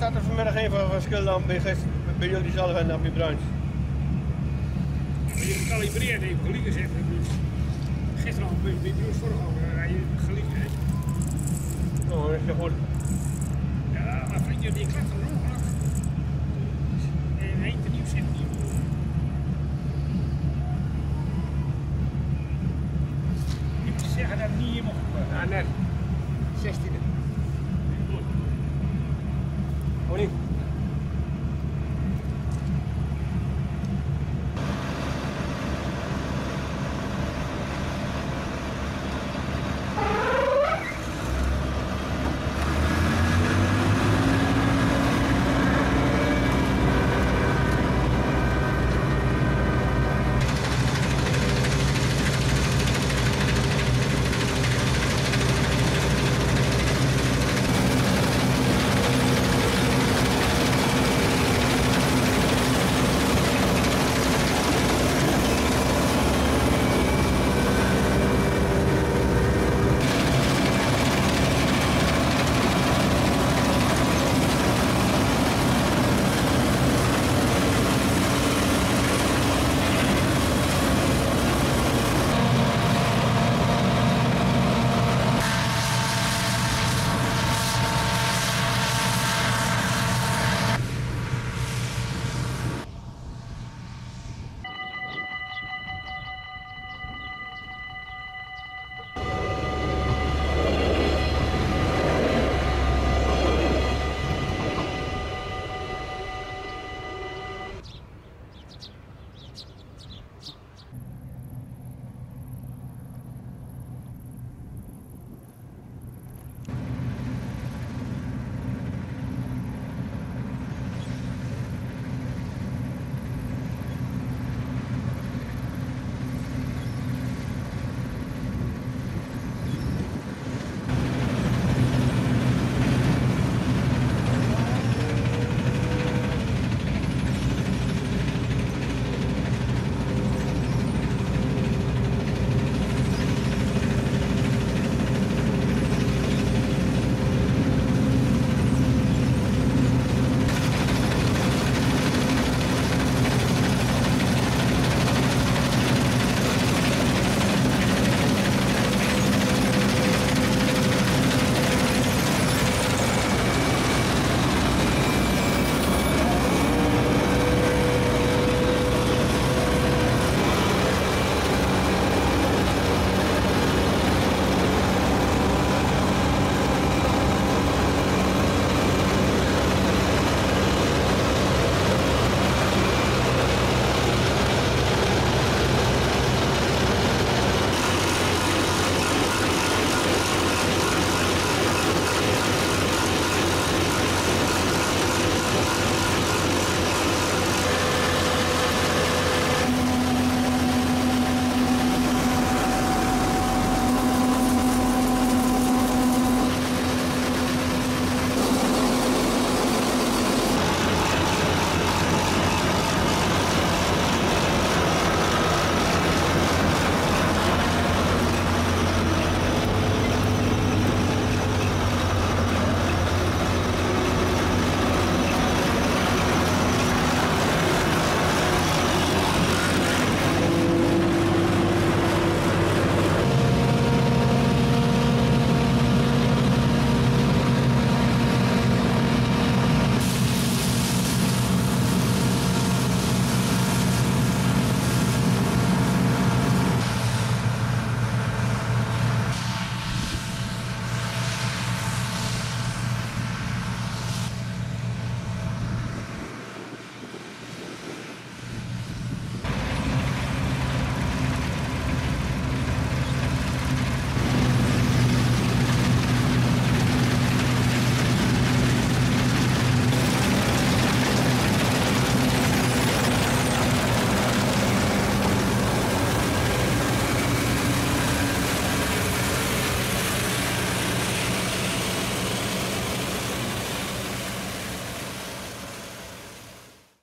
zat er vanmiddag even van verschil dan bij, gisteren, bij jullie zelf en dan bij Bruins? Je kalibreert even gelieken zeg gisteren al bij bij Bruce vorige al eh, rij je Oh, dat is ja goed. Ja, maar vriend, die klapt er nog af. En één nieuw zit niet. Ik moet zeggen dat het niet hier was. Ja, net. 16e.